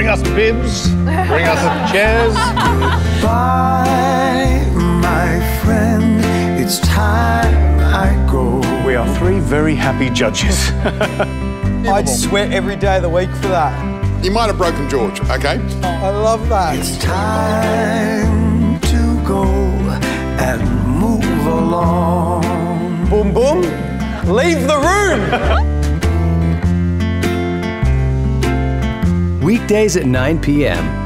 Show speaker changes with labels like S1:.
S1: Bring us bibs. Bring us chairs.
S2: Bye, my friend. It's time I go.
S1: We are three very happy judges.
S3: I'd sweat every day of the week for that.
S4: You might have broken George, okay?
S3: I love that.
S2: It's time to go and move along.
S3: Boom, boom. Leave the room.
S5: Weekdays at 9 p.m.